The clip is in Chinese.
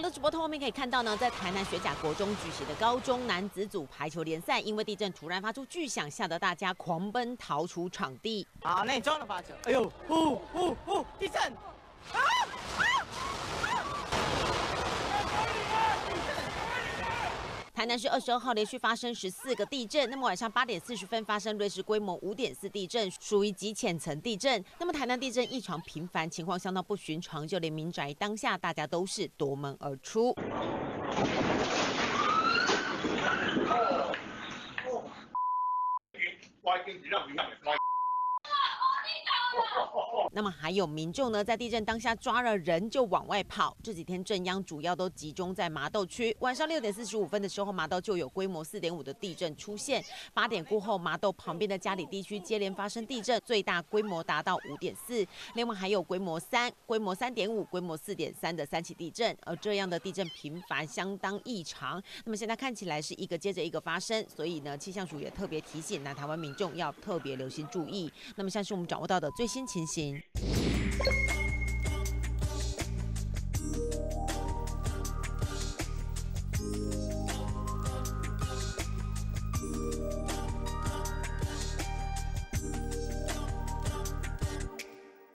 好的，直播通后面可以看到呢，在台南学甲国中举行的高中男子组排球联赛，因为地震突然发出巨响，吓得大家狂奔逃出场地。好，那你装了发球。哎呦，呼呼呼，地震！啊！台南市二十二号连续发生十四个地震，那么晚上八点四十分发生瑞士规模五点四地震，属于极浅层地震。那么台南地震异常频繁，情况相当不寻常，就连民宅当下大家都是夺门而出。那么还有民众呢，在地震当下抓了人就往外跑。这几天震央主要都集中在麻豆区。晚上六点四十五分的时候，麻豆就有规模四点五的地震出现。八点过后，麻豆旁边的嘉里地区接连发生地震，最大规模达到五点四。另外还有规模三、规模三点五、规模四点三的三起地震。而这样的地震频繁，相当异常。那么现在看起来是一个接着一个发生，所以呢，气象署也特别提醒南台湾民众要特别留心注意。那么像是我们掌握到的最新情形。Thank you.